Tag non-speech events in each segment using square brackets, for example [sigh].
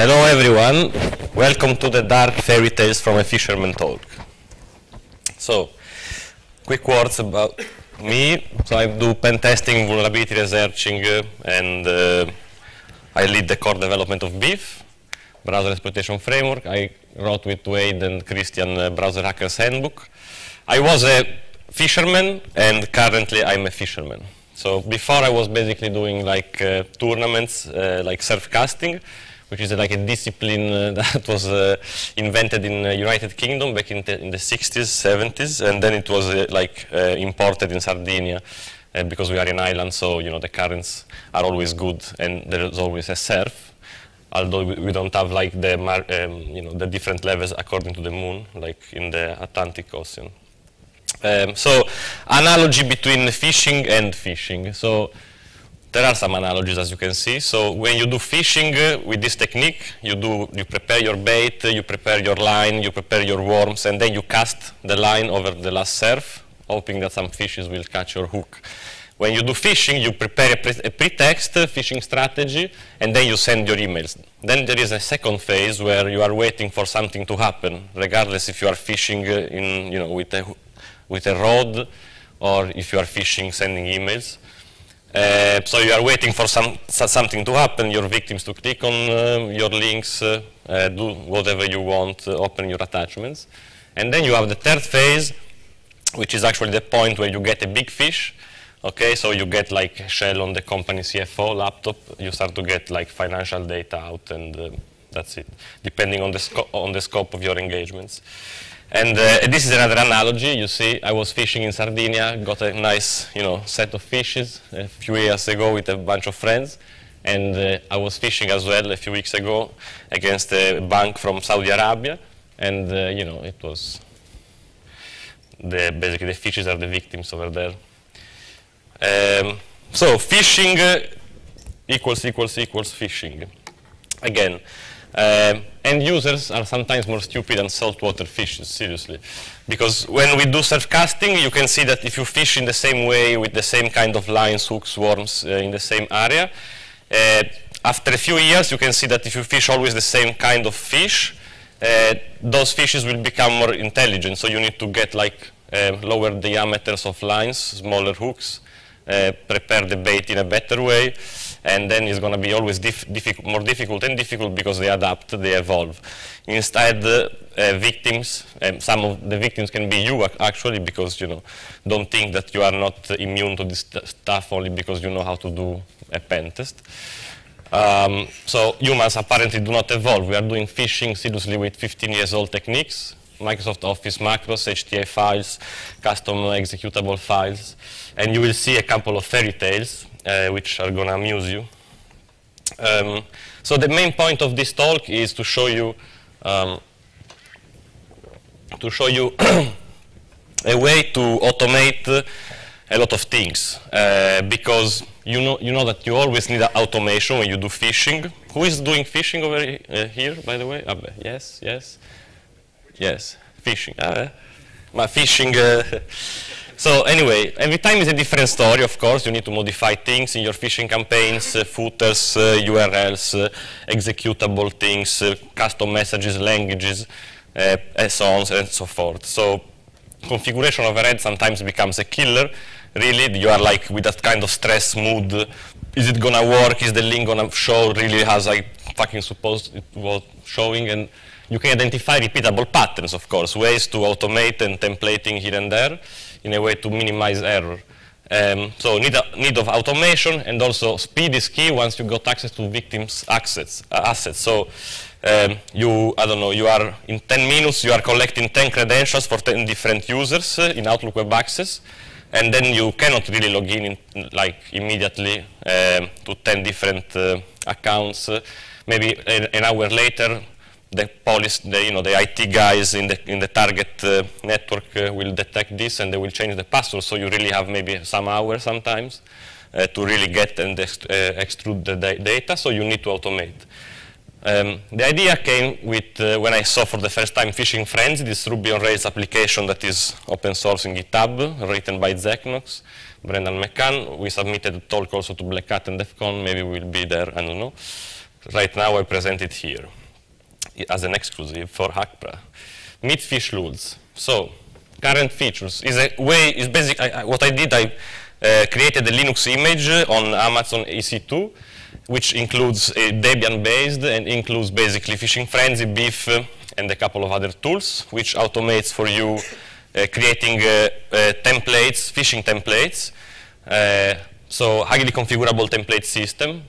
Hello everyone, welcome to the Dark Fairy Tales from a Fisherman Talk. So, quick words about me. So I do pen testing, vulnerability researching, uh, and uh, I lead the core development of BEEF, Browser Exploitation Framework. I wrote with Wade and Christian uh, Browser Hackers Handbook. I was a fisherman, and currently I'm a fisherman. So before I was basically doing like uh, tournaments, uh, like surf casting, which is like a discipline uh, [laughs] that was uh, invented in uh, United Kingdom back in the, in the 60s, 70s, and then it was like imported in Sardinia uh, because we are an island, so you know the currents are always good and there's always a surf. Although we, we don't have like the um, you know the different levels according to the moon, like in the Atlantic Ocean. Um, so analogy between fishing and fishing. So there are some analogies as you can see. So when you do fishing uh, with this technique, you do you prepare your bait, you prepare your line, you prepare your worms, and then you cast the line over the last surf, hoping that some fishes will catch your hook. When you do fishing, you prepare a, pre a pretext uh, fishing strategy, and then you send your emails. Then there is a second phase where you are waiting for something to happen, regardless if you are fishing uh, in, you know, with a, with a rod, or if you are fishing sending emails. Uh, so you are waiting for some, something to happen, your victims to click on uh, your links, uh, do whatever you want, open your attachments. And then you have the third phase, which is actually the point where you get a big fish. Okay, so you get like a shell on the company CFO laptop, you start to get like financial data out and uh, that's it, depending on the, on the scope of your engagements. And uh, this is another analogy. You see, I was fishing in Sardinia, got a nice, you know, set of fishes a few years ago with a bunch of friends. And uh, I was fishing as well a few weeks ago against a bank from Saudi Arabia. And, uh, you know, it was the, basically the fishes are the victims over there. Um, so fishing uh, equals equals equals fishing. Again, uh, end users are sometimes more stupid than saltwater fishes, seriously. Because when we do surf casting, you can see that if you fish in the same way with the same kind of lines, hooks, worms uh, in the same area, uh, after a few years, you can see that if you fish always the same kind of fish, uh, those fishes will become more intelligent. So you need to get like uh, lower diameters of lines, smaller hooks, uh, prepare the bait in a better way and then it's going to be always dif difficult, more difficult and difficult because they adapt, they evolve. Instead, uh, uh, victims, um, some of the victims can be you actually because, you know, don't think that you are not immune to this stuff only because you know how to do a pen test. Um, so humans apparently do not evolve. We are doing phishing seriously with 15 years old techniques, Microsoft Office macros, HTA files, custom executable files, and you will see a couple of fairy tales which are going to amuse you. Um, so the main point of this talk is to show you um, to show you [clears throat] a way to automate a lot of things uh, because you know you know that you always need automation when you do fishing. Who is doing fishing over uh, here, by the way? yes, yes, yes, fishing. Uh, my fishing. Uh, [laughs] So anyway, every time is a different story, of course. You need to modify things in your phishing campaigns, uh, footers, uh, URLs, uh, executable things, uh, custom messages, languages, uh, and so on and so forth. So configuration overhead sometimes becomes a killer. Really, you are like with that kind of stress mood. Is it gonna work? Is the link gonna show really as I fucking supposed it was showing? And you can identify repeatable patterns, of course, ways to automate and templating here and there in a way to minimize error. Um, so need, a, need of automation and also speed is key once you got access to victims' assets. Uh, assets. So um, you, I don't know, you are in 10 minutes, you are collecting 10 credentials for 10 different users uh, in Outlook Web Access, and then you cannot really log in, in like immediately um, to 10 different uh, accounts. maybe an hour later, the the, you know, the IT guys in the, in the target uh, network uh, will detect this and they will change the password. So you really have maybe some hours sometimes uh, to really get and uh, extrude the da data. So you need to automate. Um, the idea came with uh, when I saw for the first time Phishing Frenzy, this Ruby on Rails application that is open source in GitHub, written by Zeknox, Brendan McCann. We submitted a talk also to Black Hat and DEF CON. Maybe we'll be there, I don't know. right now I present it here as an exclusive for Hackpra. Meet fish. So current features is a way is basic. I, I, what I did, I uh, created a Linux image on Amazon EC2, which includes a Debian-based and includes basically Fishing Frenzy, Beef, uh, and a couple of other tools, which automates for you uh, creating uh, uh, templates, fishing templates. Uh, so highly configurable template system.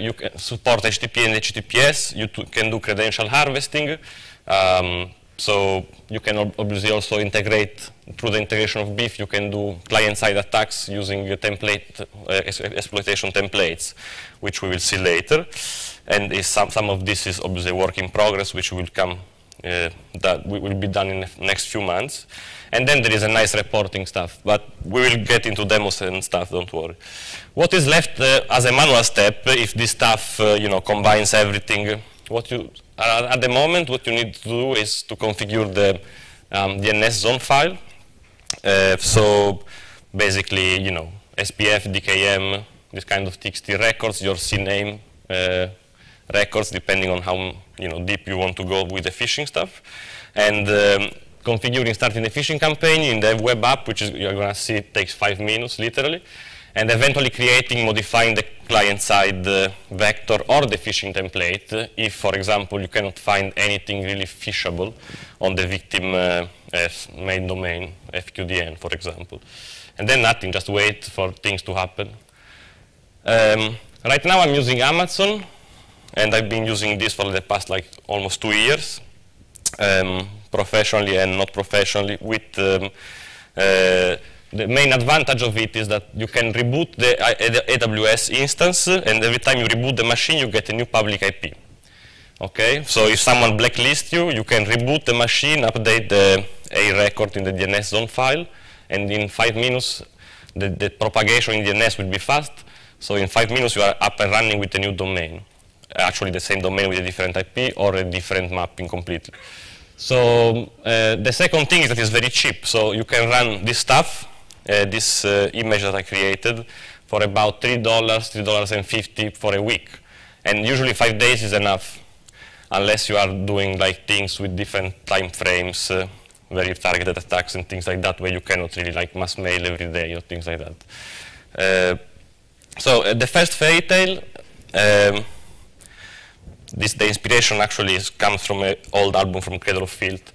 you can support HTTP and HTTPS. You can do credential harvesting. Um, so you can obviously also integrate, through the integration of Beef, you can do client-side attacks using template uh, exploitation templates, which we will see later. And some, some of this is obviously work in progress, which will come, uh, that will be done in the next few months. And then there is a nice reporting stuff, but we will get into demos and stuff, don't worry. What is left uh, as a manual step, if this stuff uh, you know, combines everything, what you uh, at the moment, what you need to do is to configure the um, DNS zone file. Uh, so basically, you know, SPF, DKM, this kind of TXT records, your CNAME uh, records, depending on how you know deep you want to go with the phishing stuff, and um, configuring starting the phishing campaign in the web app, which is you're going to see takes five minutes literally and eventually creating, modifying the client-side uh, vector or the phishing template if, for example, you cannot find anything really fishable on the victim uh, main domain, FQDN, for example. And then nothing, just wait for things to happen. Um, right now I'm using Amazon, and I've been using this for the past like almost two years, um, professionally and not professionally, with um, uh, the main advantage of it is that you can reboot the AWS instance, and every time you reboot the machine, you get a new public IP. Okay, so if someone blacklists you, you can reboot the machine, update the A record in the DNS zone file, and in five minutes, the, the propagation in DNS will be fast. So in five minutes, you are up and running with a new domain. Actually, the same domain with a different IP or a different mapping completely. So uh, the second thing is that it's very cheap. So you can run this stuff uh, this uh, image that I created for about $3, $3.50 for a week. And usually five days is enough, unless you are doing like things with different time frames, uh, very targeted attacks and things like that, where you cannot really like mass mail every day or things like that. Uh, so uh, the first fairy tale, um, this, the inspiration actually is, comes from an old album from Cradle of Filth.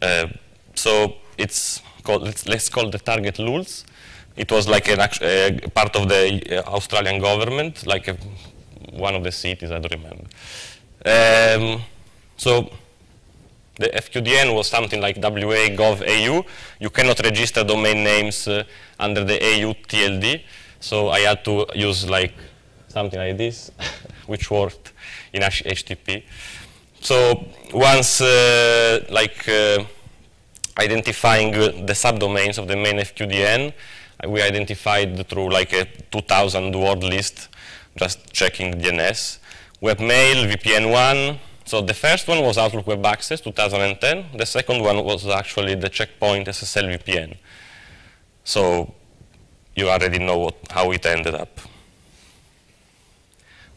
Uh, so it's called, let's, let's call the target Lulz. It was like an uh, part of the uh, Australian government, like a, one of the cities, I don't remember. Um, so the FQDN was something like WA Gov AU. You cannot register domain names uh, under the AU TLD. So I had to use like something like this, [laughs] which worked in HTTP. So once uh, like uh, identifying the subdomains of the main FQDN. We identified through like a 2000 word list, just checking DNS. Webmail, VPN1. So the first one was Outlook Web Access 2010. The second one was actually the Checkpoint SSL VPN. So you already know what, how it ended up.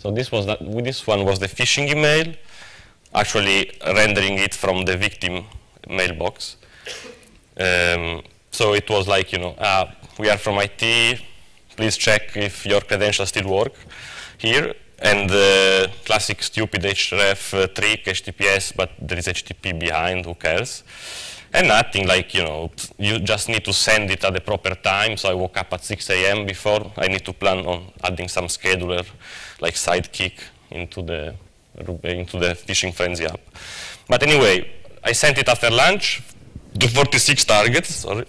So this was that, this one was the phishing email, actually rendering it from the victim mailbox. Um, so it was like, you know, uh, we are from IT, please check if your credentials still work here. And uh, classic stupid href uh, trick, HTTPS, but there is HTTP behind, who cares? And nothing like, you know, you just need to send it at the proper time. So I woke up at 6 a.m. before. I need to plan on adding some scheduler, like Sidekick, into the, into the Fishing Frenzy app. But anyway, I sent it after lunch, the 46 targets, sorry,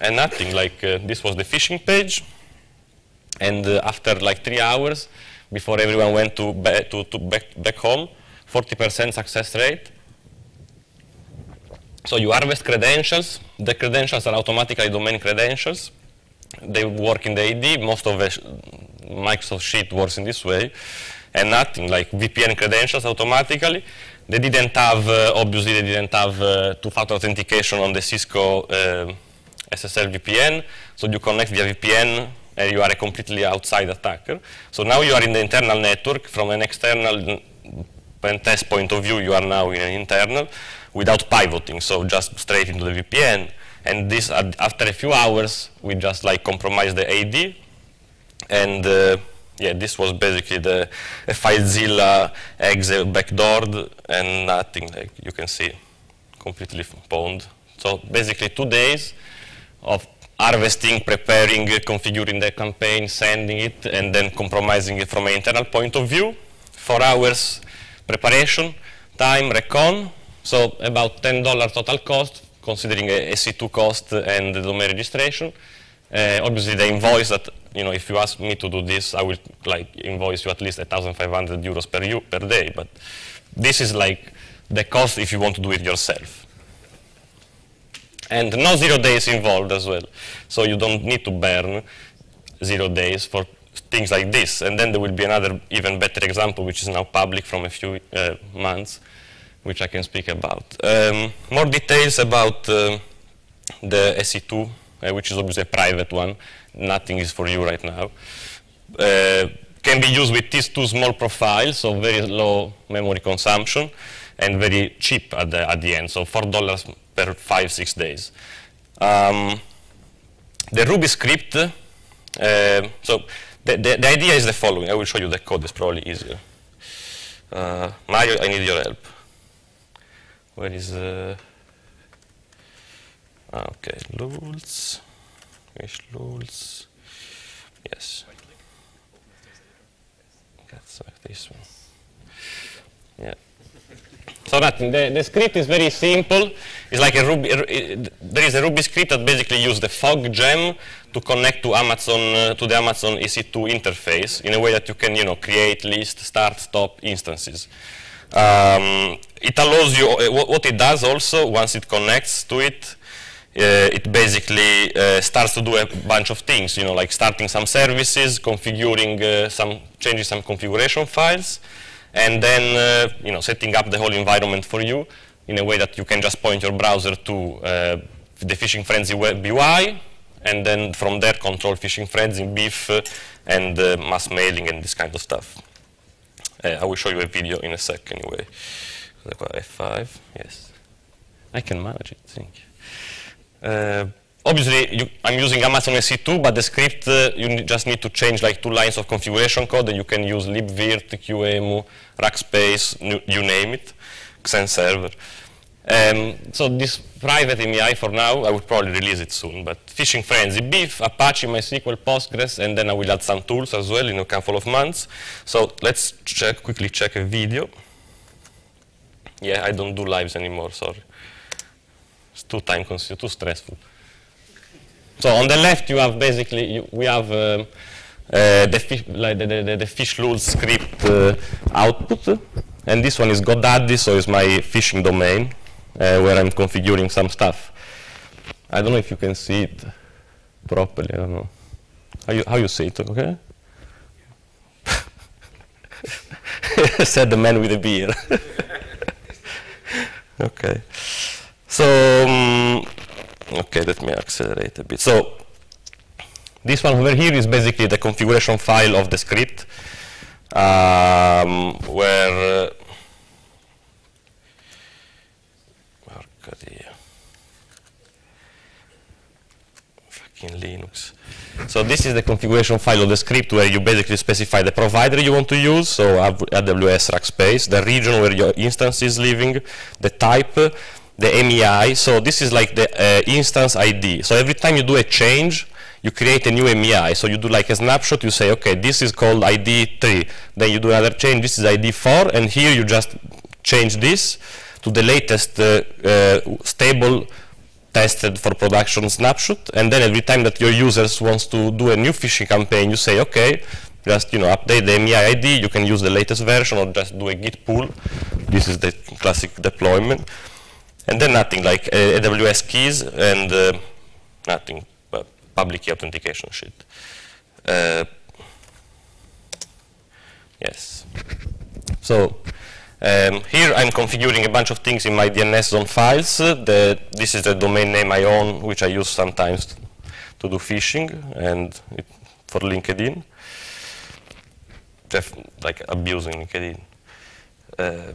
and nothing. Like uh, this was the phishing page, and uh, after like three hours, before everyone went to, ba to, to back, back home, 40% success rate. So you harvest credentials. The credentials are automatically domain credentials. They work in the AD. Most of the Microsoft Sheet works in this way. And nothing like VPN credentials automatically. They didn't have, uh, obviously, they didn't have uh, two-factor authentication on the Cisco uh, SSL VPN. So you connect via VPN and you are a completely outside attacker. So now you are in the internal network. From an external pen test point of view, you are now in an internal without pivoting, so just straight into the VPN. And this, after a few hours, we just like compromise the AD. And uh, yeah, this was basically the FileZilla exe backdoored and nothing, like you can see, completely pwned. So basically two days of harvesting, preparing, configuring the campaign, sending it, and then compromising it from an internal point of view. Four hours preparation, time, recon, so about $10 total cost, considering a EC2 cost and the domain registration. Uh, obviously, the invoice that, you know, if you ask me to do this, I will like invoice you at least 1,500 euros per, per day. But this is like the cost if you want to do it yourself. And no zero days involved as well. So you don't need to burn zero days for things like this. And then there will be another even better example, which is now public from a few uh, months, which I can speak about. Um, more details about uh, the EC2, uh, which is obviously a private one. Nothing is for you right now. Uh, can be used with these two small profiles, so very low memory consumption and very cheap at the, at the end, so $4 per five, six days. Um, the Ruby script, uh, so the, the, the, idea is the following. I will show you the code, it's probably easier. Uh, Mario, I need your help. Where is, uh, okay, Lulz, where's Lulz? Yes. That's like this one. Yeah. So that The, the script is very simple. It's like a Ruby. There is a Ruby script that basically uses the fog gem to connect to Amazon uh, to the Amazon EC2 interface in a way that you can, you know, create, list, start, stop instances. Um, it allows you. Uh, what it does also once it connects to it, uh, it basically uh, starts to do a bunch of things. You know, like starting some services, configuring uh, some, changing some configuration files and then uh, you know setting up the whole environment for you in a way that you can just point your browser to uh, the Phishing Frenzy web UI, and then from there control Phishing Frenzy, BIF, uh, and mass mailing and this kind of stuff. I will show you a video in a sec anyway. F5, yes. I can manage it, I think. Uh, obviously, you, I'm using Amazon EC2, but the script, uh, you just need to change like two lines of configuration code, and you can use libvirt, QEMU, Rackspace, you name it, Xen server. Um, so this private MEI for now, I will probably release it soon, but Phishing Frenzy, Beef, Apache, MySQL, Postgres, and then I will add some tools as well in a couple of months. So let's check, quickly check a video. Yeah, I don't do lives anymore, sorry. It's too time consuming, too stressful. So on the left, you have basically, you, we have um, uh, the, fish, like the, the, the Fishlul script uh, output. And this one is GoDaddy, so it's my phishing domain where I'm configuring some stuff. I don't know if you can see it properly. I don't know. How you, how you see it, okay? [laughs] Said the man with the beer. [laughs] okay. So, um, okay, let me accelerate a bit. So, this one over here is basically the configuration file of the script um, where uh, fucking Linux. So this is the configuration file of the script where you basically specify the provider you want to use, so AWS Rackspace, the region where your instance is living, the type, the MEI. So this is like the uh, instance ID. So every time you do a change, you create a new MEI. So you do like a snapshot, you say, okay, this is called ID 3. Then you do another change, this is ID 4, and here you just change this to the latest uh, uh, stable tested for production snapshot. And then every time that your users wants to do a new phishing campaign, you say, okay, just you know update the MEI ID. You can use the latest version or just do a git pull. This is the classic deployment. And then nothing like uh, AWS keys and uh, nothing public key authentication sheet. Uh, yes. So um, here I'm configuring a bunch of things in my DNS zone files. The, this is the domain name I own, which I use sometimes to do phishing, and it for LinkedIn, Just like abusing LinkedIn. Uh,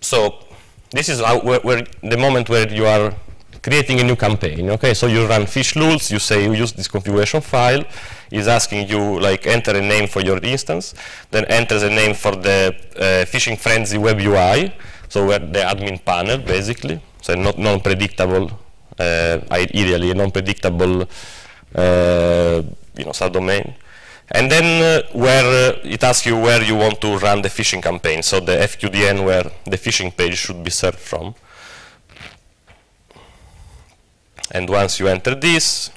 so this is how, where, where the moment where you are creating a new campaign. Okay, so you run fishlools, you say you use this configuration file, is asking you like enter a name for your instance, then enters a name for the uh, phishing frenzy web UI, so where the admin panel basically, so not non-predictable, uh, ideally a non-predictable uh, you know subdomain. And then uh, where uh, it asks you where you want to run the phishing campaign, so the FQDN where the phishing page should be served from. And once you enter this,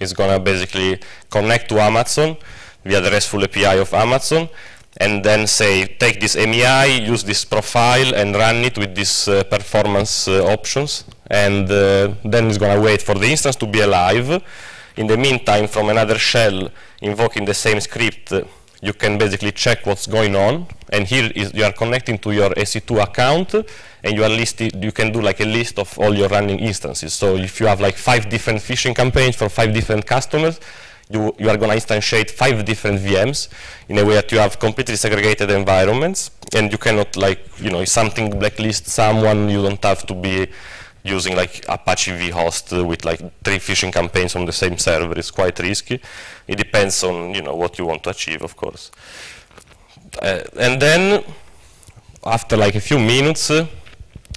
it's gonna basically connect to Amazon via the RESTful API of Amazon, and then say, take this MEI, use this profile, and run it with these uh, performance uh, options, and uh, then it's gonna wait for the instance to be alive. In the meantime, from another shell, invoking the same script, you can basically check what's going on. And here is you are connecting to your EC2 account, and you are listed. You can do like a list of all your running instances. So if you have like five different phishing campaigns for five different customers, you, you are going to instantiate five different VMs in a way that you have completely segregated environments, and you cannot like you know if something blacklist someone, you don't have to be using like Apache vhost uh, with like three phishing campaigns on the same server. is quite risky. It depends on you know what you want to achieve, of course. Uh, and then after like a few minutes, uh,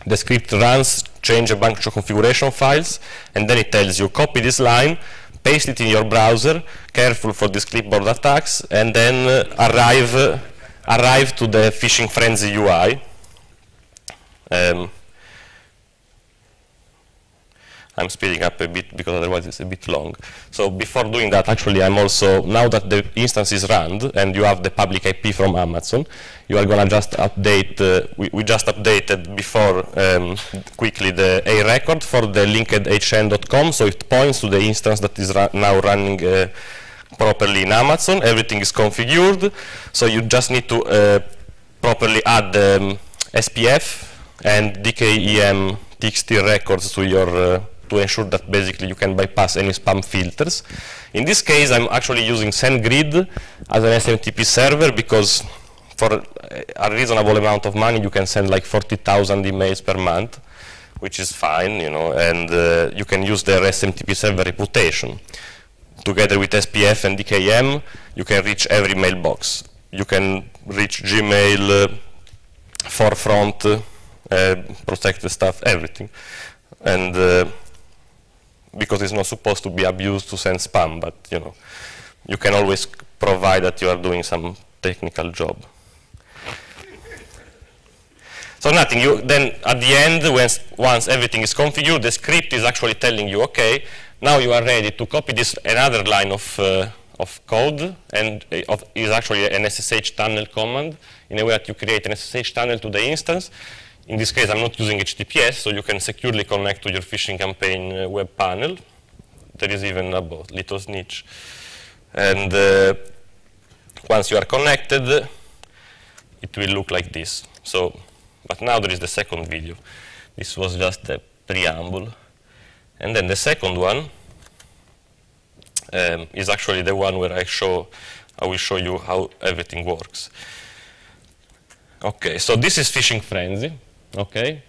the script runs, change a bunch of configuration files, and then it tells you copy this line, paste it in your browser, careful for these clipboard attacks, and then uh, arrive arrive to the phishing frenzy UI. Um, I'm speeding up a bit because otherwise it's a bit long. So before doing that, actually, I'm also, now that the instance is run and you have the public IP from Amazon, you are going to just update, uh, we, we, just updated before um, quickly the A record for the linkedhn.com, so it points to the instance that is now running uh, properly in Amazon. Everything is configured, so you just need to uh, properly add um, SPF and DKEM TXT records to your uh, to ensure that basically you can bypass any spam filters. In this case, I'm actually using SendGrid as an SMTP server because for a reasonable amount of money, you can send like 40,000 emails per month, which is fine, you know, and uh, you can use their SMTP server reputation. Together with SPF and DKEM, you can reach every mailbox. You can reach Gmail, uh, forefront, uh, protected stuff, everything. And uh, because it's not supposed to be abused to send spam, but you know, you can always provide that you are doing some technical job. So nothing, you, then at the end, when, once everything is configured, the script is actually telling you, okay, now you are ready to copy this another line of, uh, of code, and uh, of, is actually an SSH tunnel command, in a way that you create an SSH tunnel to the instance, in this case, I'm not using HTTPS, so you can securely connect to your phishing campaign uh, web panel. There is even a little snitch. And uh, once you are connected, it will look like this. So, but now there is the second video. This was just a preamble. And then the second one um, is actually the one where I show, I will show you how everything works. Okay, so this is phishing frenzy. Okay,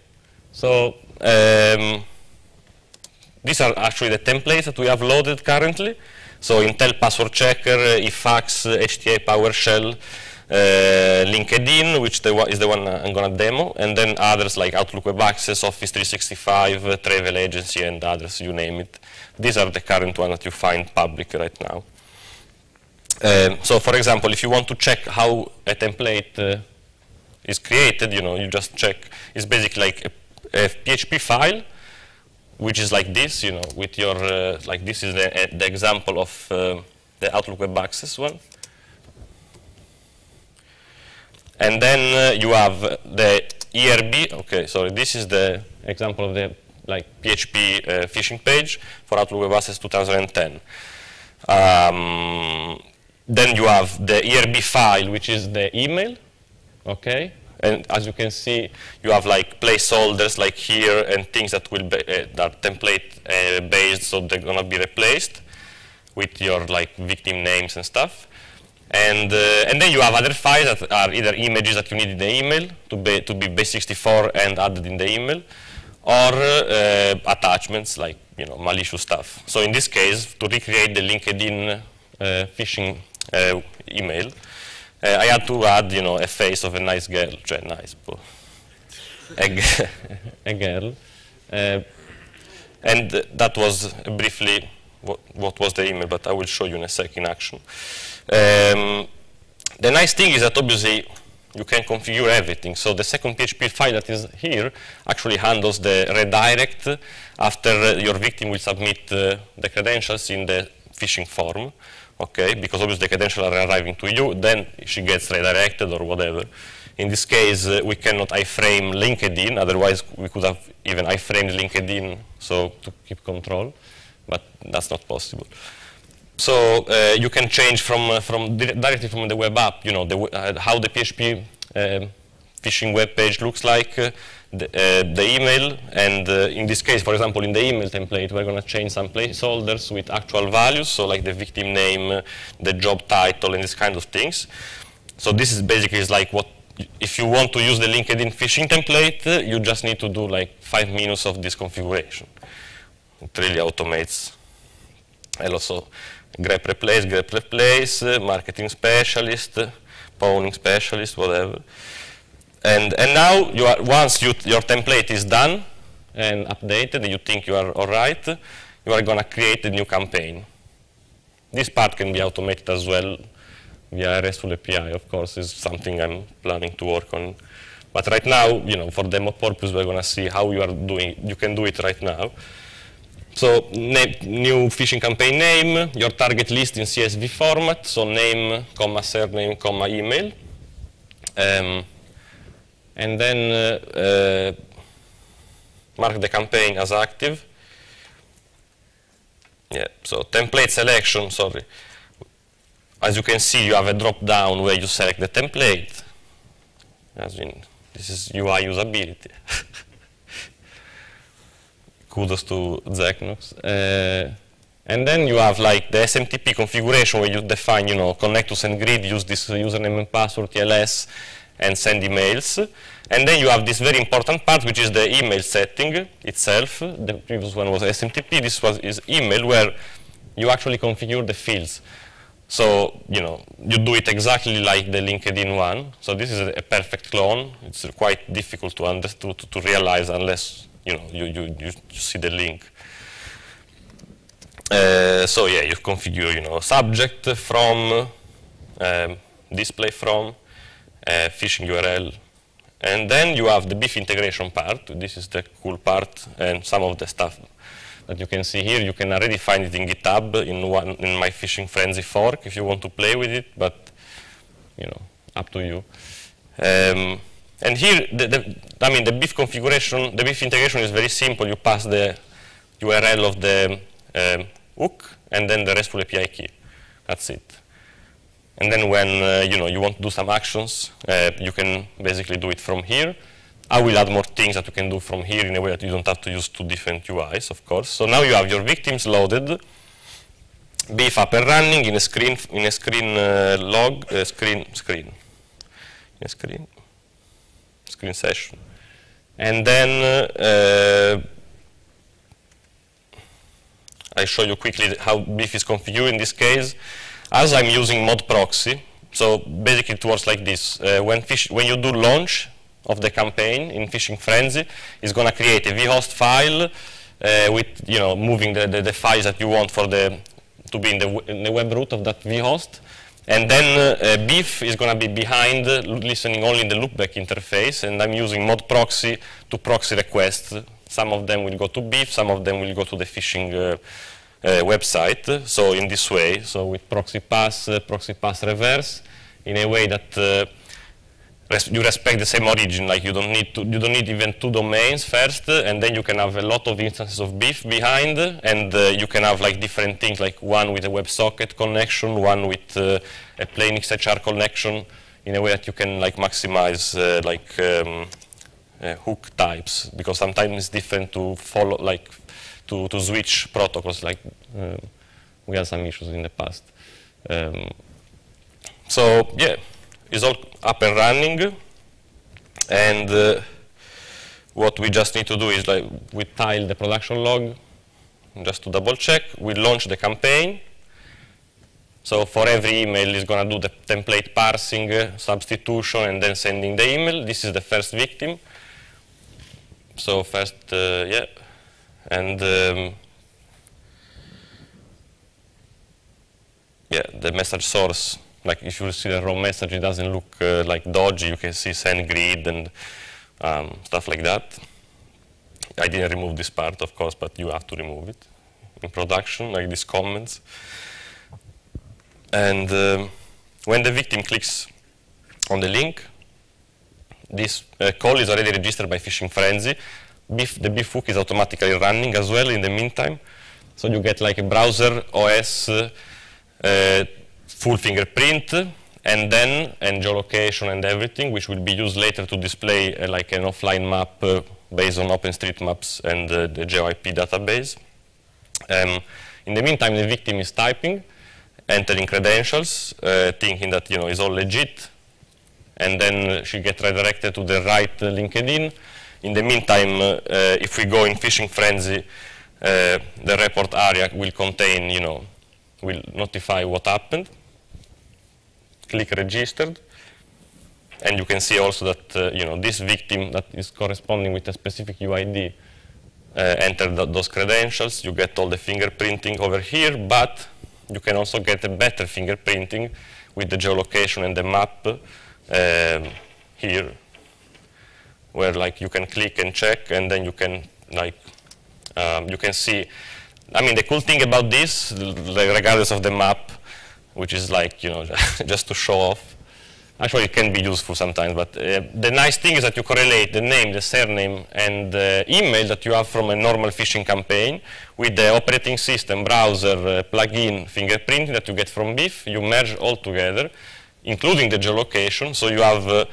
so um, these are actually the templates that we have loaded currently. So Intel Password Checker, IFAX, HTA PowerShell, uh, LinkedIn, which the is the one I'm going to demo, and then others like Outlook Web Access, Office 365, uh, Travel Agency, and others, you name it. These are the current ones that you find public right now. Um, so for example, if you want to check how a template uh, is created, you know, you just check. It's basically like a, a PHP file, which is like this, you know, with your, uh, like this is the, uh, the example of uh, the Outlook Web Access one. And then uh, you have the ERB, okay, sorry, this is the example of the like PHP uh, phishing page for Outlook Web Access 2010. Um, then you have the ERB file, which is the email, okay? And as you can see, you have like placeholders like here and things that will be uh, that template uh, based, so they're gonna be replaced with your like victim names and stuff. And, uh, and then you have other files that are either images that you need in the email to be, to be base64 and added in the email, or attachments like you know malicious stuff. So in this case, to recreate the LinkedIn phishing email, I had to add you know a face of a nice girl, cioè nice, a, [laughs] a girl, uh, and that was briefly what, what, was the email, but I will show you in a second action. Um, the nice thing is that obviously you can configure everything. So the second PHP file that is here actually handles the redirect after your victim will submit uh, the credentials in the phishing form, okay? Because obviously the credentials are arriving to you, then she gets redirected or whatever. In this case, uh, we cannot iframe LinkedIn, otherwise we could have even iframed LinkedIn so to keep control, but that's not possible. So uh, you can change from, uh, from directly from the web app, you know, the, uh, how the PHP um, phishing web page looks like, uh, the, uh, the, email, and uh, in this case, for example, in the email template, we're going to change some placeholders with actual values, so like the victim name, the job title, and these kind of things. So this is basically is like what, if you want to use the LinkedIn phishing template, you just need to do like five minutes of this configuration. It really automates a lot. So grep replace, grep replace, marketing specialist, pawning specialist, whatever. And, and now, you are, once you, your template is done and updated, and you think you are all right, you are going to create a new campaign. This part can be automated as well via RESTful API, of course, is something I'm planning to work on. But right now, you know, for demo purpose, we're going to see how you are doing. You can do it right now. So new phishing campaign name, your target list in CSV format, so name, comma, surname, comma, email. Um, and then uh, uh, mark the campaign as active. Yeah, so template selection, sorry. As you can see, you have a drop down where you select the template. As in, this is UI usability. [laughs] kudos to Zeknox. Uh, and then you have like the SMTP configuration where you define, you know, connect to SendGrid, use this username and password, TLS, and send emails. And then you have this very important part, which is the email setting itself. The previous one was SMTP. This was is email, where you actually configure the fields. So, you know, you do it exactly like the LinkedIn one. So this is a, a perfect clone. It's quite difficult to, to, to realize unless you know, you, you, you, see the link. Uh, so yeah, you configure, you know, subject from, um, display from, uh, phishing URL, and then you have the BIF integration part. This is the cool part, and some of the stuff that you can see here, you can already find it in GitHub in one in my phishing frenzy fork if you want to play with it, but you know, up to you. Um, and here, the, the, I mean, the BIF configuration, the BIF integration is very simple. You pass the URL of the um, hook and then the RESTful API key. That's it. And then when uh, you know you want to do some actions, uh, you can basically do it from here. I will add more things that you can do from here in a way that you don't have to use two different UIs, of course. So now you have your victims loaded, beef up and running in a screen in a screen uh, log uh, screen screen in a screen screen session. And then uh, I show you quickly how beef is configured in this case. As I'm using mod proxy, so basically it works like this. Uh, when, when you do launch of the campaign in Phishing Frenzy, it's going to create a vhost file uh, with, you know, moving the, the, the, files that you want for the, to be in the, in the web root of that vhost. And then uh, BIF is going to be behind, uh, listening only in the loopback interface, and I'm using mod proxy to proxy requests. Some of them will go to Beef, some of them will go to the phishing uh website. So in this way, so with proxy pass, uh, proxy pass reverse, in a way that uh, res you respect the same origin, like you don't need to, you don't need even two domains first, uh, and then you can have a lot of instances of beef behind, and uh, you can have like different things, like one with a WebSocket connection, one with uh, a plain XHR connection, in a way that you can like maximize uh, like um, uh, hook types, because sometimes it's different to follow, like to, to switch protocols, like um, we had some issues in the past. Um, so yeah, it's all up and running, and uh, what we just need to do is like we tile the production log just to double check. We launch the campaign. So for every email, it's going to do the template parsing, uh, substitution, and then sending the email. This is the first victim. So first, uh, yeah, and um, yeah, the message source, like if you see the raw message, it doesn't look uh, like dodgy. You can see SendGrid and um, stuff like that. I didn't remove this part, of course, but you have to remove it in production, like these comments. And um, when the victim clicks on the link, this uh, call is already registered by Phishing Frenzy. Beef, the beef hook is automatically running as well in the meantime. So you get like a browser OS uh, full fingerprint, and then and geolocation and everything, which will be used later to display uh, like an offline map uh, based on OpenStreetMaps and uh, the GeoIP database. Um, in the meantime, the victim is typing, entering credentials, uh, thinking that you know is all legit, and then she gets redirected to the right LinkedIn. In the meantime, uh, if we go in phishing frenzy, the report area will contain you know will notify what happened. Click registered. And you can see also that uh, you know this victim that is corresponding with a specific UID uh, entered th those credentials. You get all the fingerprinting over here, but you can also get a better fingerprinting with the geolocation and the map um, here, where like you can click and check, and then you can like um, you can see I mean, the cool thing about this, regardless of the map, which is like, you know, [laughs] just to show off, actually it can be useful sometimes, but uh, the nice thing is that you correlate the name, the surname, and the email that you have from a normal phishing campaign with the operating system, browser, uh, plugin, fingerprinting that you get from Beef. You merge all together, including the geolocation, so you have uh,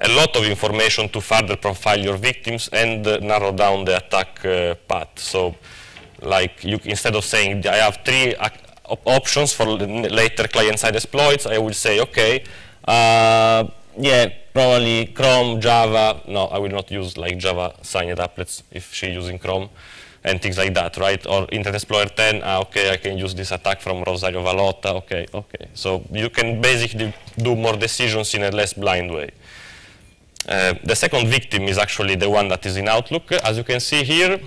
a lot of information to further profile your victims and uh, narrow down the attack uh, path. So like you, instead of saying I have three op options for later client-side exploits, I would say, okay, uh, yeah, probably Chrome, Java. No, I will not use like Java signed applets if she's using Chrome and things like that, right? Or Internet Explorer 10, ah, okay, I can use this attack from Rosario Vallota, okay, okay. So you can basically do more decisions in a less blind way. Uh, the second victim is actually the one that is in Outlook. As you can see here,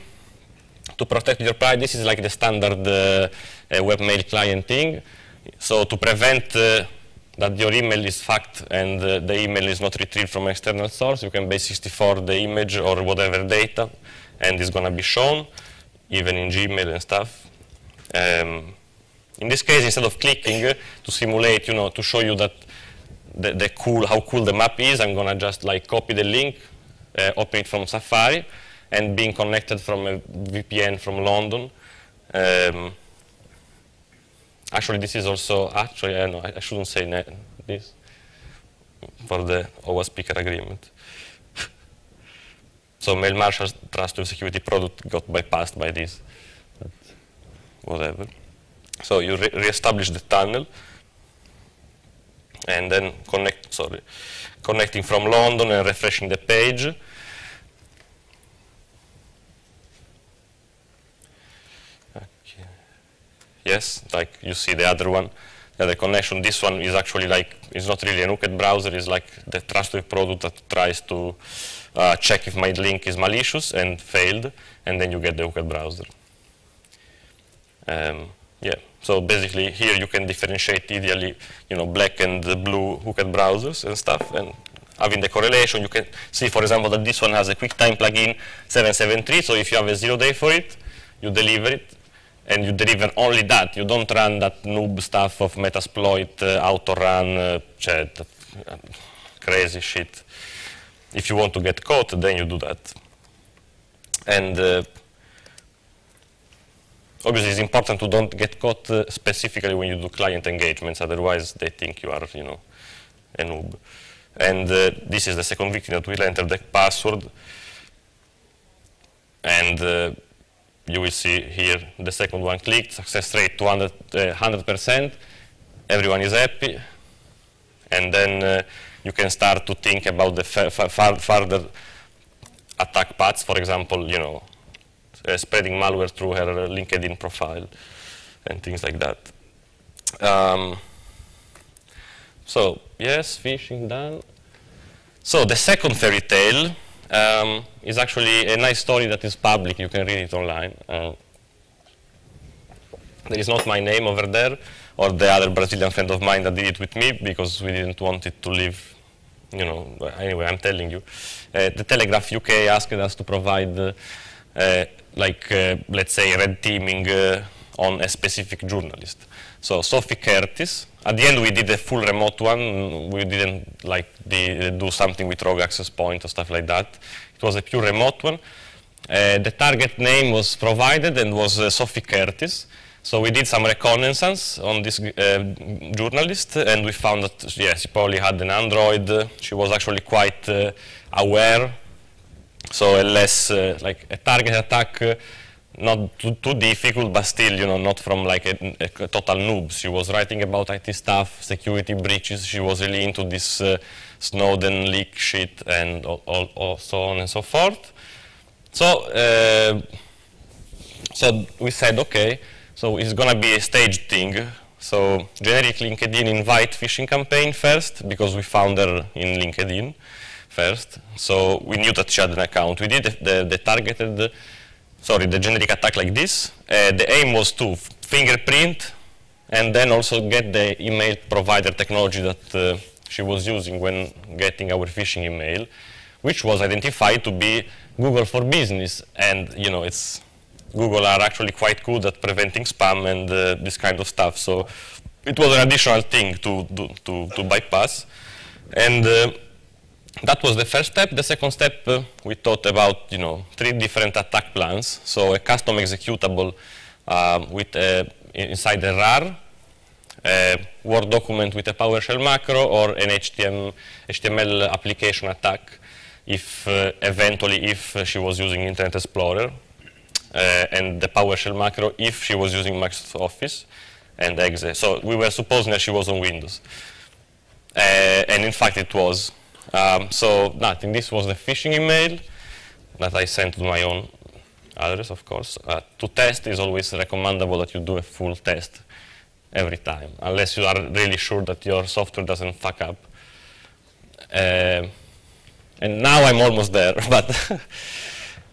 to protect your privacy, this is like the standard uh, uh, webmail client thing. So to prevent uh, that your email is fucked and uh, the email is not retrieved from external source, you can base64 the image or whatever data, and it's going to be shown, even in Gmail and stuff. Um, in this case, instead of clicking uh, to simulate, you know, to show you that the, the cool, how cool the map is, I'm going to just like copy the link, uh, open it from Safari, and being connected from a VPN from London. Um, actually, this is also, actually, I, know, I shouldn't say this for the OWASP speaker agreement. [laughs] so Mail Marshal's trusted security product got bypassed by this, but whatever. So you re reestablish the tunnel and then connect, sorry, connecting from London and refreshing the page. yes, like you see the other one, the other connection. This one is actually like, it's not really a UCAT browser, it's like the trusted product that tries to uh, check if my link is malicious and failed, and then you get the UCAT browser. Um, yeah, so basically here you can differentiate ideally, you know, black and blue UCAT browsers and stuff, and having the correlation, you can see, for example, that this one has a QuickTime plugin 773, so if you have a zero day for it, you deliver it, and you deliver only that. You don't run that noob stuff of Metasploit, uh, auto-run, uh, chat, uh, crazy shit. If you want to get caught, then you do that. And uh, obviously it's important to don't get caught uh, specifically when you do client engagements, otherwise they think you are, you know, a noob. And uh, this is the second victim that will enter the password. And you will see here the second one clicked, success rate 200, uh, 100%, everyone is happy, and then uh, you can start to think about the further attack paths, for example, you know, uh, spreading malware through her LinkedIn profile and things like that. Um, so, yes, phishing done. So the second fairy tale um, is actually a nice story that is public. You can read it online. Uh, there is not my name over there or the other Brazilian friend of mine that did it with me because we didn't want it to live, you know, anyway, I'm telling you. Uh, the Telegraph UK asked us to provide, uh, uh, like, uh, let's say, red teaming uh, on a specific journalist. So Sophie Curtis, at the end we did a full remote one. We didn't like the, do something with rogue access point or stuff like that. It was a pure remote one. Uh, the target name was provided and was uh, Sophie Curtis. So we did some reconnaissance on this uh, journalist, and we found that yes, she probably had an Android. She was actually quite uh, aware. So a less uh, like a target attack, uh, not too, too, difficult, but still, you know, not from like a, a, total noob. She was writing about IT stuff, security breaches. She was really into this uh, Snowden leak shit, and all, all, all so on and so forth. So, uh, so we said, okay so it's to be a staged thing. So generic LinkedIn invite phishing campaign first, because we found her in LinkedIn first. So we knew that she had an account. We did the, the, the targeted, sorry, the generic attack like this. Uh, the aim was to fingerprint and then also get the email provider technology that uh, she was using when getting our phishing email, which was identified to be Google for Business. And, you know, it's Google are actually quite good at preventing spam and uh, this kind of stuff. So it was an additional thing to, to, to bypass. And uh, that was the first step. The second step, uh, we thought about you know three different attack plans. So a custom executable um, with uh, inside a RAR, a Word document with a PowerShell macro, or an HTML, HTML application attack if uh, eventually if she was using Internet Explorer uh, and the PowerShell macro if she was using Microsoft Office and exe. So we were supposing that she was on Windows. Uh, and in fact it was. Um, so nothing, this was the phishing email that I sent to my own address, of course. Uh, to test is always recommendable that you do a full test every time, unless you are really sure that your software doesn't fuck up. Uh, and now I'm almost there, [laughs] but [laughs]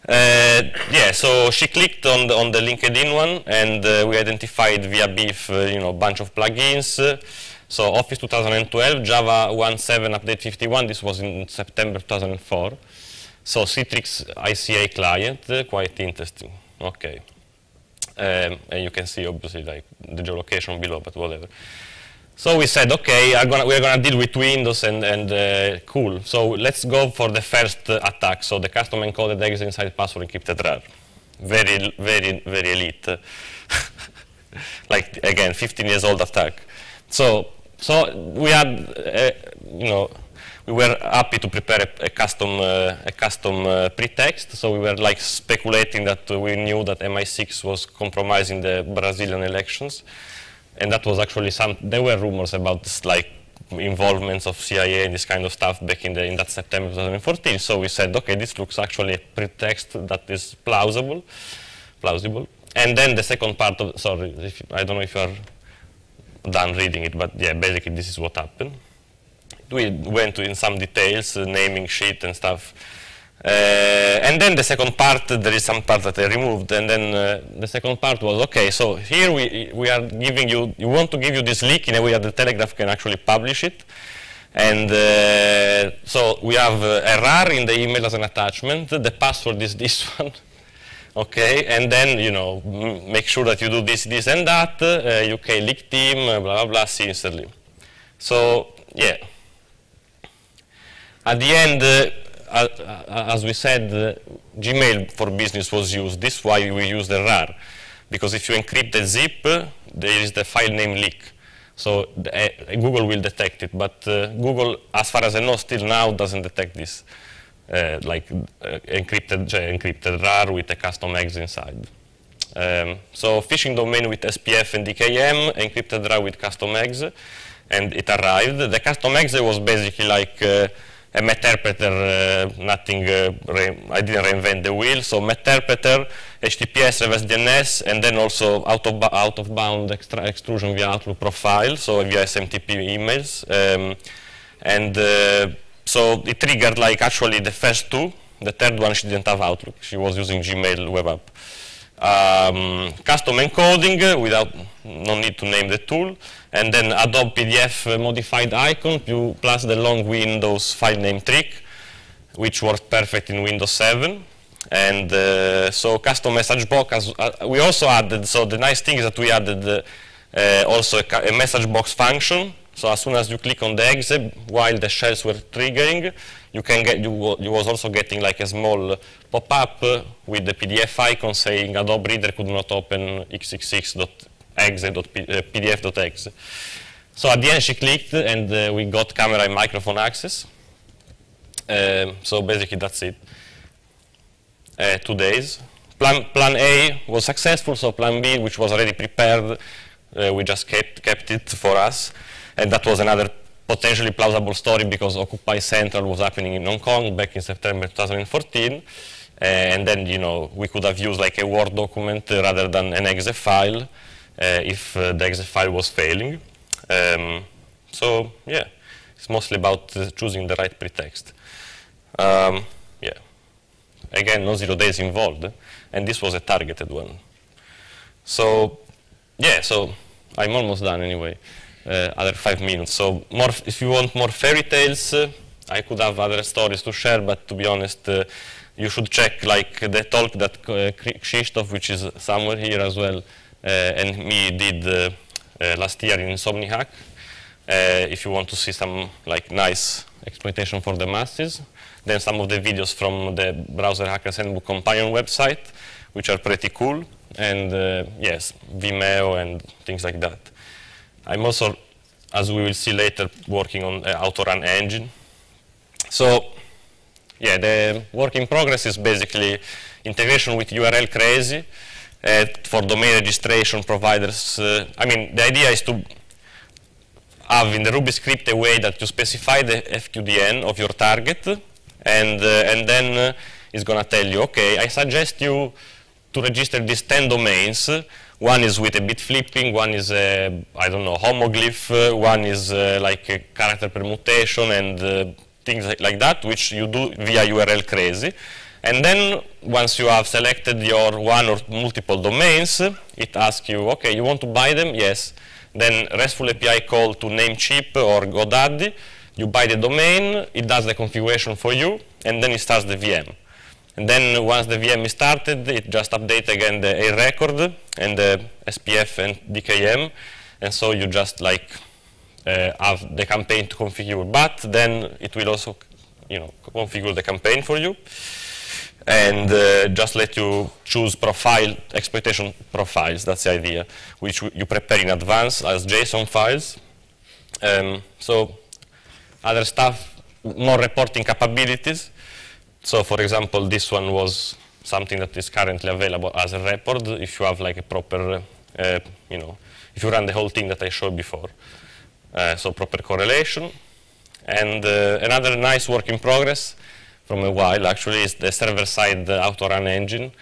Uh, yeah, so she clicked on the, on the LinkedIn one, and uh, we identified via BIF, uh, you know, a bunch of plugins. So Office 2012, Java 1.7 update 51. This was in September 2004. So Citrix ICA client, uh, quite interesting. Okay. Um, and you can see obviously like the geolocation below, but whatever. So we said, okay, gonna, we're going to deal with Windows and, and uh, cool. So let's go for the first uh, attack. So the custom encoded exit inside password encrypted RAR. Very, very, very elite. [laughs] like, again, 15 years old attack. So, so we had, uh, you know, we were happy to prepare a, a custom, uh, a custom uh, pretext. So we were like speculating that we knew that MI6 was compromising the Brazilian elections and that was actually some, there were rumors about this, like involvements of CIA and this kind of stuff back in, the, in that September 2014. So we said, okay, this looks actually a pretext that is plausible, plausible. And then the second part of, sorry, you, I don't know if you are done reading it, but yeah, basically this is what happened. We went in some details, uh, naming shit and stuff. Uh, and then the second part, there is some part that I removed, and then uh, the second part was, okay, so here we, we are giving you, you want to give you this leak in a way that the Telegraph can actually publish it. And uh, so we have uh, a RAR in the email as an attachment, the password is this [laughs] one, okay, and then, you know, make sure that you do this, this, and that, UK uh, leak team, blah, blah, blah, sincerely. So, yeah. At the end, as we said, uh, Gmail for business was used. This is why we use the RAR. Because if you encrypt the zip, there is the file name leak. So uh, Google will detect it. But uh, Google, as far as I know, still now doesn't detect this. Uh, like uh, encrypted, encrypted RAR with a custom X inside. Um, so phishing domain with SPF and DKM, encrypted RAR with custom exe, and it arrived. The custom exe was basically like uh, a meterpreter, uh, nothing, uh, I didn't reinvent the wheel, so meterpreter, HTTPS, reverse DNS, and then also out of, out of bound extra extrusion via Outlook profile, so via SMTP emails. Um, and uh, so it triggered like actually the first two, the third one she didn't have Outlook, she was using Gmail web app. Um, custom encoding without no need to name the tool and then Adobe PDF modified icon plus the long Windows file name trick, which worked perfect in Windows 7. And uh, so custom message box, uh, we also added, so the nice thing is that we added uh, also a, a, message box function. So as soon as you click on the exe, while the shells were triggering, you can get, you, you was also getting like a small pop-up with the PDF icon saying Adobe Reader could not open x66 Uh, so at the end she clicked and uh, we got camera and microphone access. Um, so basically that's it. Uh, two days. Plan, plan A was successful, so plan B, which was already prepared, uh, we just kept, kept it for us. And that was another potentially plausible story because Occupy Central was happening in Hong Kong back in September 2014. Uh, and then, you know, we could have used like a Word document rather than an exe file. Uh, if uh, the exe file was failing. Um, so yeah, it's mostly about uh, choosing the right pretext. Um, yeah, again, no zero days involved, and this was a targeted one. So yeah, so I'm almost done anyway. Uh, other five minutes. So more, if you want more fairy tales, uh, I could have other stories to share, but to be honest, uh, you should check like the talk that uh, Krzysztof, which is somewhere here as well, uh, and me did uh, uh, last year in Insomnihack. if you want to see some like nice exploitation for the masses, then some of the videos from the Browser Hackers Handbook Companion website, which are pretty cool, and yes, Vimeo and things like that. I'm also, as we will see later, working on uh, Autorun engine. So, yeah, the work in progress is basically integration with URL Crazy, uh, for domain registration providers. Uh, I mean, the idea is to have in the Ruby script a way that you specify the FQDN of your target, and, uh, and then it's going to tell you, okay, I suggest you to register these 10 domains. One is with a bit flipping, one is, a, I don't know, homoglyph, uh, one is uh, like a character permutation and uh, things like, like, that, which you do via URL crazy. And then once you have selected your one or multiple domains, it asks you, okay, you want to buy them? Yes. Then RESTful API call to Namecheap or GoDaddy. You buy the domain, it does the configuration for you, and then it starts the VM. And then once the VM is started, it just updates again the A record and the SPF and DKIM. And so you just like uh, have the campaign to configure. But then it will also you know, configure the campaign for you and uh, just let you choose profile, exploitation profiles, that's the idea, which you prepare in advance as JSON files. Um, so other stuff, more reporting capabilities. So for example, this one was something that is currently available as a report if you have like a proper, uh, you know, if you run the whole thing that I showed before. Uh, so proper correlation. And uh, another nice work in progress from a while actually is the server-side auto-run engine.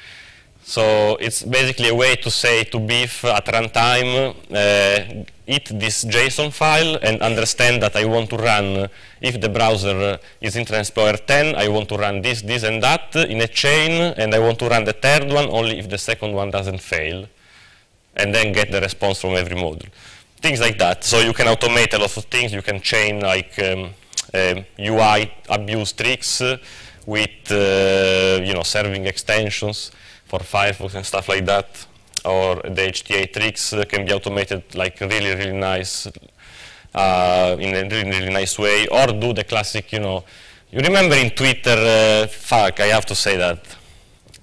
So it's basically a way to say to Beef at runtime, uh, eat this JSON file and understand that I want to run, if the browser is Internet Explorer 10, I want to run this, this, and that in a chain, and I want to run the third one only if the second one doesn't fail, and then get the response from every module. Things like that. So you can automate a lot of things. You can chain like um, UI um, abuse tricks with uh, you know serving extensions for Firefox and stuff like that, or the HTA tricks can be automated like really really nice uh, in a really really nice way, or do the classic you know. You remember in Twitter, uh, fuck, I have to say that.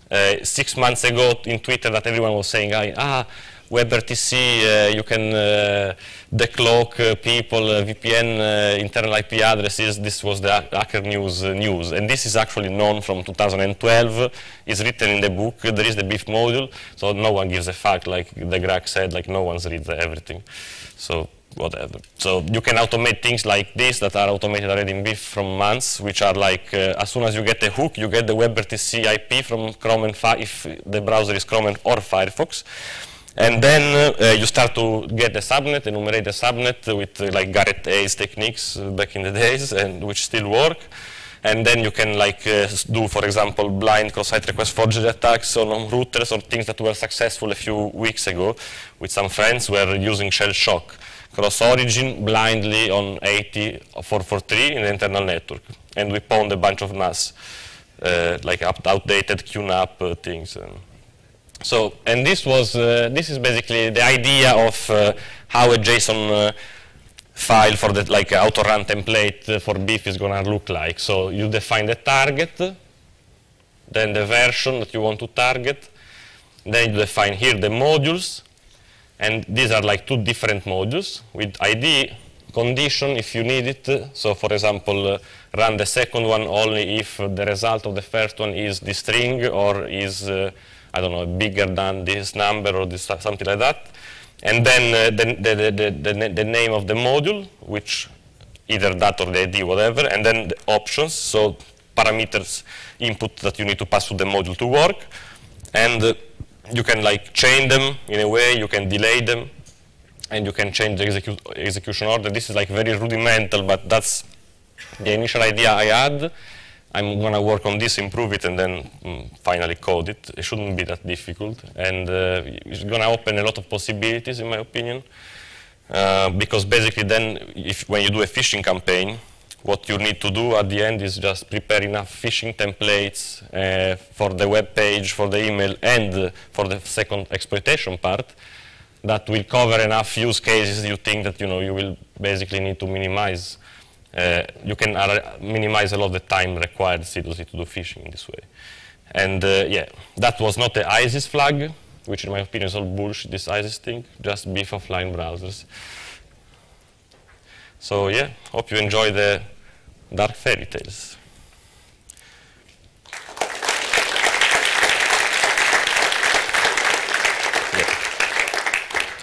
Uh, six months ago in Twitter that everyone was saying, ah, WebRTC, uh, you can uh, decloak uh, people, VPN internal IP addresses. This was the Hacker News news. And this is actually known from 2012. It's written in the book. There is the BIF module, so no one gives a fuck. Like the Greg said, like no one's read everything. So whatever. So you can automate things like this that are automated already in BIF from months, which are like, uh, as soon as you get a hook, you get the WebRTC IP from Chrome and Fi if the browser is Chrome or Firefox. And then uh, you start to get the subnet, enumerate the subnet with uh, like Garrett Hayes techniques uh, back in the [laughs] days, and which still work. And then you can like uh, do, for example, blind cross-site request forgery attacks on, routers or things that were successful a few weeks ago with some friends were using shell shock cross origin blindly on 80443 in the internal network. And we pawned a bunch of NAS, uh, like outdated QNAP uh, things. So, and this was, uh, this is basically the idea of uh, how a JSON uh, file for the like auto run template for BIF is going to look like. So you define the target, then the version that you want to target, then you define here the modules, and these are like two different modules with ID condition if you need it. So for example, uh, run the second one only if the result of the first one is the string or is, uh, I don't know, bigger than this number or this, something like that. And then uh, the, the, the, the, name of the module, which either that or the ID, whatever, and then the options, so parameters input that you need to pass to the module to work. And uh, you can like chain them in a way, you can delay them, and you can change the execu execution order. This is like very rudimental, but that's the initial idea I had. I'm going to work on this, improve it, and then mm, finally code it. It shouldn't be that difficult. And uh, it's going to open a lot of possibilities, in my opinion. Uh, because basically then, if, when you do a phishing campaign, what you need to do at the end is just prepare enough phishing templates uh, for the web page, for the email, and uh, for the second exploitation part that will cover enough use cases you think that you know you will basically need to minimize. Uh, you can minimize a lot of the time required seriously to do phishing in this way. And uh, yeah, that was not the ISIS flag, which in my opinion is all bullshit, this ISIS thing, just BIF offline browsers. So yeah, hope you enjoy the dark fairy tales.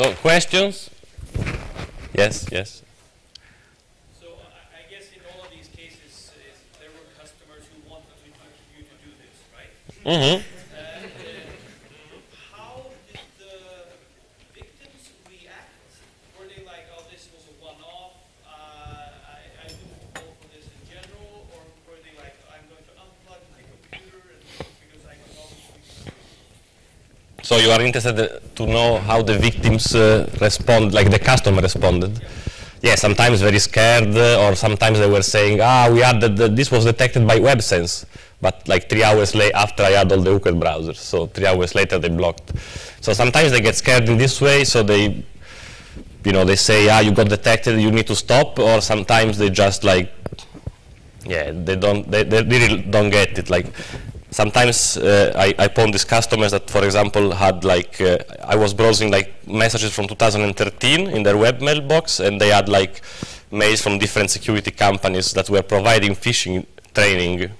So questions? Yes, yes. So I guess in all of these cases, uh, there were customers who wanted you to do this, right? Mm-hmm. So you are interested to know how the victims uh, respond, like the customer responded. Yeah, sometimes very scared, uh, or sometimes they were saying, ah, we added, the, this was detected by WebSense, but like three hours later, after I had all the hooked browsers, so three hours later they blocked. So sometimes they get scared in this way, so they, you know, they say, ah, you got detected, you need to stop, or sometimes they just like, yeah, they don't, they, they really don't get it. Like, sometimes uh, I, I pawn these customers that, for example, had like, uh, I was browsing like messages from 2013 in their web mailbox, and they had like mails from different security companies that were providing phishing training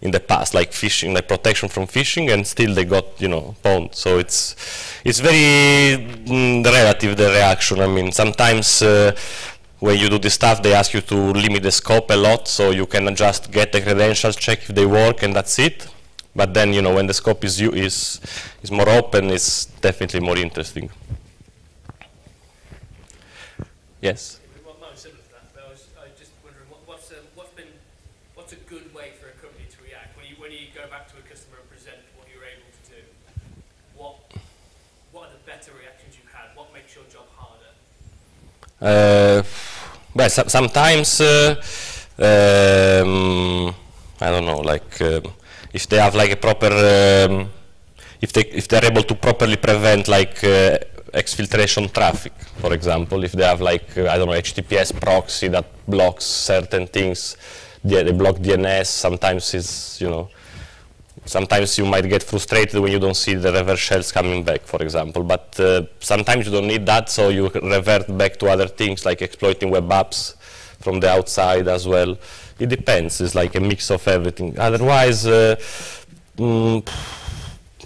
in the past, like phishing, like protection from phishing, and still they got, you know, pawned. So it's, it's very mm, relative, the reaction. I mean, sometimes uh, when you do this stuff, they ask you to limit the scope a lot, so you can just get the credentials, check if they work, and that's it. But then, you know, when the scope is, is, is more open, it's definitely more interesting. Yes? Well, no, similar to that, but I was, I was just wondering what, what's, a, what's been, what's a good way for a company to react when you, when you go back to a customer and present what you're able to do? What, what are the better reactions you've had? What makes your job harder? Uh, well, so, sometimes, uh, um, I don't know, like, um, if they have like a proper, um, if they if they're able to properly prevent like uh, exfiltration traffic, for example, if they have like uh, I don't know HTTPS proxy that blocks certain things, they, they block DNS. Sometimes it's you know sometimes you might get frustrated when you don't see the reverse shells coming back, for example. But uh, sometimes you don't need that, so you revert back to other things like exploiting web apps from the outside as well. It depends. It's like a mix of everything. Otherwise, uh, mm,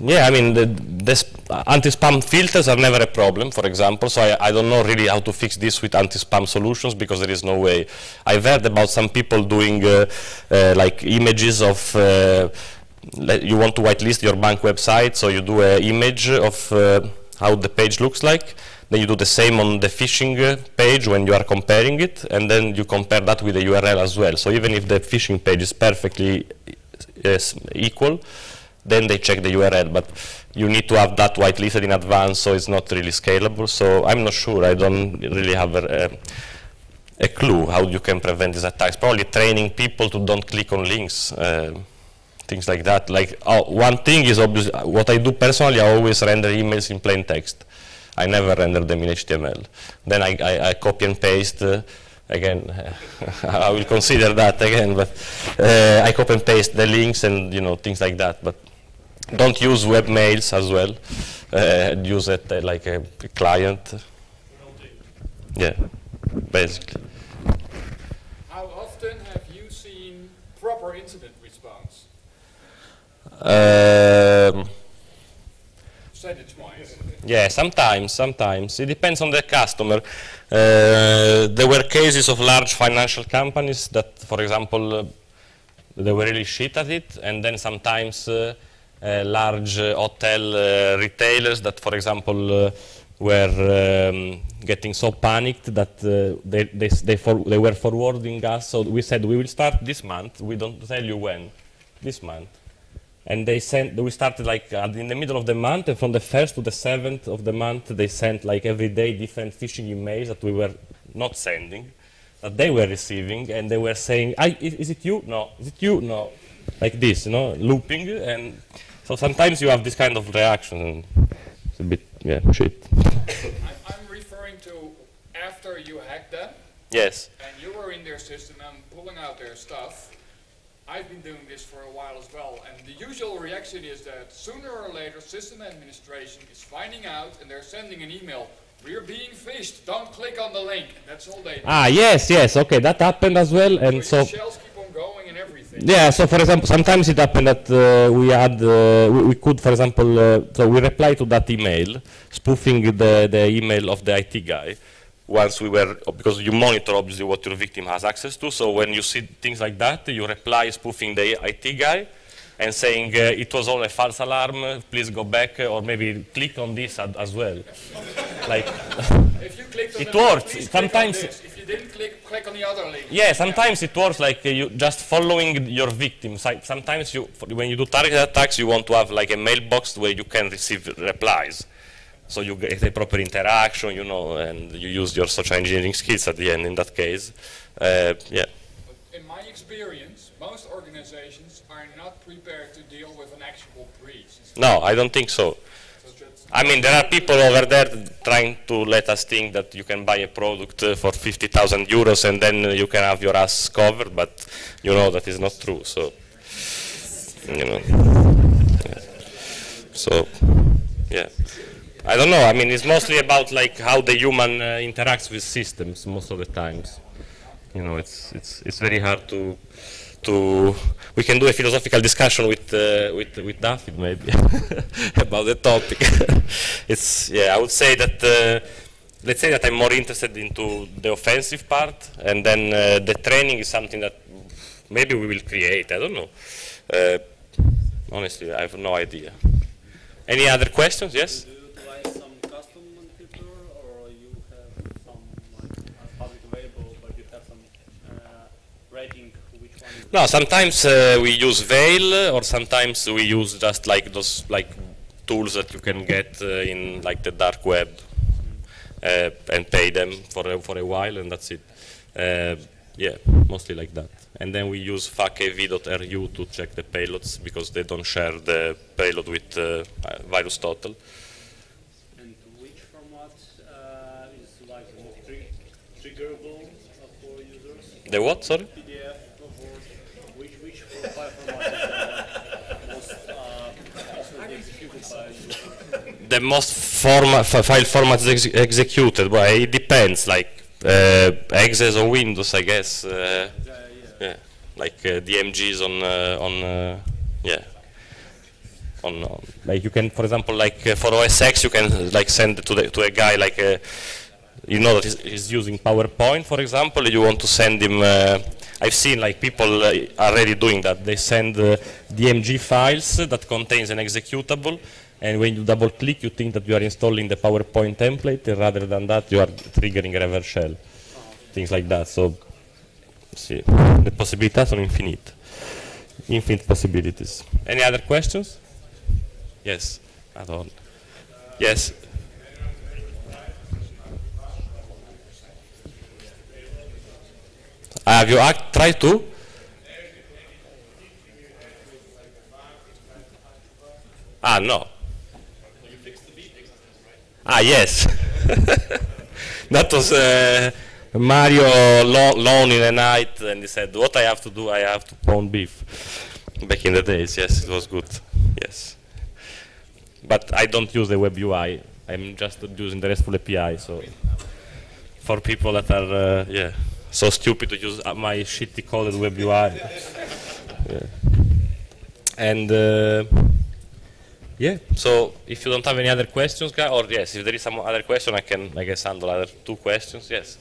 yeah, I mean, the, the anti-spam filters are never a problem, for example, so I, I, don't know really how to fix this with anti-spam solutions because there is no way. I've heard about some people doing uh, uh, like images of, uh, you want to whitelist your bank website, so you do an image of uh, how the page looks like, then you do the same on the phishing uh, page when you are comparing it, and then you compare that with the URL as well. So even if the phishing page is perfectly equal, then they check the URL. But you need to have that whitelisted in advance, so it's not really scalable. So I'm not sure. I don't really have a, a, a clue how you can prevent these attacks. Probably training people to don't click on links, uh, things like that. Like oh, one thing is obviously what I do personally. I always render emails in plain text. I never render them in HTML. Then I, I, I copy and paste. Uh, again, [laughs] I will consider that again, but uh, I copy and paste the links and you know things like that. But don't use webmails as well. Uh, use it uh, like a client. Yeah, basically. How often have you seen proper incident response? Um, Percentage-wise. Yeah, sometimes, sometimes. It depends on the customer. Uh, there were cases of large financial companies that, for example, uh, they were really shit at it, and then sometimes uh, uh, large uh, hotel uh, retailers that, for example, were um, getting so panicked that they, they, they, for, they were forwarding us. So we said, we will start this month. We don't tell you when. This month. And they sent, we started like uh, in the middle of the month, and from the 1st to the 7th of the month, they sent like every day different phishing emails that we were not sending, that they were receiving, and they were saying, is, is, it you? No. Is it you? No. Like this, you know, looping, and so sometimes you have this kind of reaction, it's a bit, yeah, shit. I'm referring to after you hacked them. Yes. And you were in their system and pulling out their stuff. I've been doing this for a while as well, and the usual reaction is that sooner or later system administration is finding out and they're sending an email. We're being phished. Don't click on the link. And that's all they do. Ah, yes, yes. Okay, that happened as well, and so. so going and everything. Yeah, so for example, sometimes it happened that uh, we had, uh, we, we, could, for example, uh, so we reply to that email, spoofing the, the email of the IT guy. Once we were, because you monitor obviously what your victim has access to, so when you see things like that, you reply spoofing the IT guy and saying uh, it was all a false alarm, please go back, uh, or maybe click on this ad as well. like, [laughs] it works. Sometimes If you didn't click, click on the other link. Yeah, sometimes it works like uh, you just following your victim. Sometimes you, when you do targeted attacks, you want to have like a mailbox where you can receive replies. So you get a proper interaction, you know, and you use your social engineering skills at the end in that case. Uh, yeah. In my experience, most organizations are not prepared to deal with an actual breach. No, I don't think so. I mean, there are people over there trying to let us think that you can buy a product uh, for 50,000 euros and then you can have your ass covered, but you know that is not true. So, you know, yeah. so yeah. I don't know. I mean, it's mostly about like how the human uh, interacts with systems most of the times. You know, it's it's it's very hard to to we can do a philosophical discussion with uh, with with David maybe [laughs] about the topic. [laughs] it's yeah, I would say that uh, let's say that I'm more interested into the offensive part, and then uh, the training is something that maybe we will create. I don't know. Uh, honestly, I have no idea. Any other questions? Yes. No, sometimes uh, we use Veil, or sometimes we use just like those like tools that you can get uh, in like the dark web, uh, and pay them for a, for a while, and that's it. Uh, yeah, mostly like that. And then we use fuckav.ru to check the payloads because they don't share the payload with uh, VirusTotal. And which format uh, is like triggerable for users? The what? Sorry. PDF which which file format is most the most forma file formats ex executed. Well, it depends. Like uh, Access or Windows, I guess. Uh, yeah, like uh, DMGs on uh, on uh, yeah. On, on, like you can, for example, like uh, for OS X, you can like send to the to a guy like you know that he's, he's, using PowerPoint, for example. You want to send him. I've seen like people already doing that. They send DMG files that contains an executable, and when you double click, you think that you are installing the PowerPoint template, and rather than that, you are triggering reverse shell, things like that. So sì, le possibilità sono infinite. Infinite possibilities. Any other questions? Yes, at all. Yes. Have you act, tried to? Ah, no. Ah, yes. [laughs] that was... Uh, Mario alone in the night and he said, what I have to do, I have to pound beef. Back in the days, yes, it was good, yes. But I don't use the web UI. I'm just using the RESTful API, so for people that are, uh, yeah, so stupid to use uh, my shitty coded web UI. [laughs] yeah. And uh, yeah, so if you don't have any other questions, guys, or yes, if there is some other question, I can, I guess, handle other two questions, yes.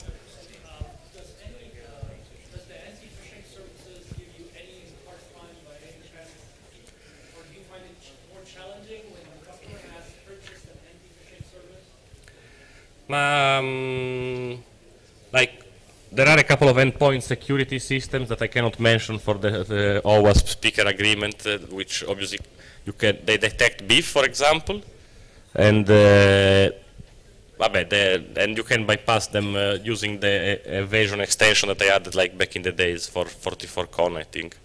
Um, like there are a couple of endpoint security systems that I cannot mention for the, the OWASP speaker agreement, uh, which obviously you can they detect beef, for example, and uh, and you can bypass them uh, using the uh, evasion extension that I added like back in the days for 44con, I think.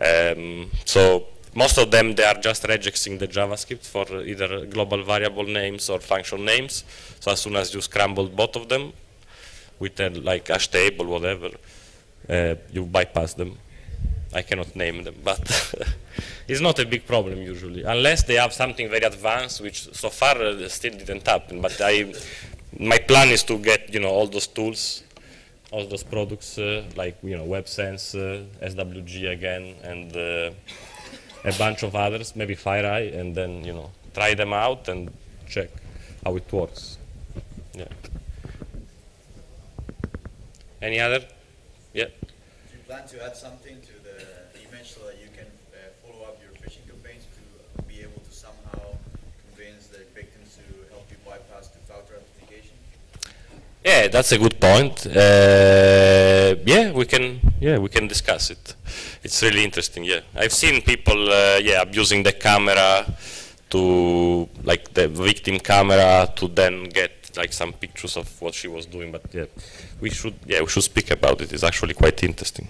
Um, so most of them, they are just regexing the JavaScript for either global variable names or function names. So as soon as you scramble both of them with a, like hash table, whatever, uh, you bypass them. I cannot name them, but [laughs] it's not a big problem usually, unless they have something very advanced, which so far uh, still didn't happen. But I, my plan is to get you know all those tools, all those products uh, like you know WebSense, uh, SWG again, and uh, a bunch of others, maybe FireEye, and then you know try them out and check how it works. Yeah. Any other? Yeah. Do you plan to add something to the image so that you can uh, follow up your phishing campaigns to be able to somehow convince the victims to help you bypass two-factor authentication? Yeah, that's a good point. Uh, yeah, we can. Yeah, we can discuss it. It's really interesting. Yeah, I've seen people. Uh, yeah, abusing the camera to like the victim camera to then get like some pictures of what she was doing. But yeah, we should. Yeah, we should speak about it. It's actually quite interesting.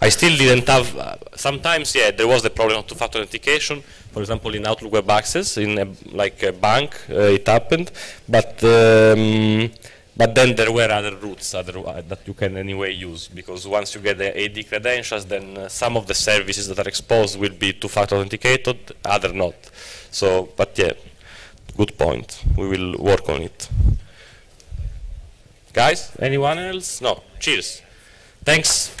I still didn't have. Uh, sometimes, yeah, there was the problem of two-factor authentication. For example, in Outlook Web Access, in a, like a bank, uh, it happened, but. Um, but then there were other routes other, uh, that you can anyway use because once you get the AD credentials, then uh, some of the services that are exposed will be two-factor authenticated, other not. So, but yeah, good point. We will work on it. Guys, anyone else? No. Cheers. Thanks.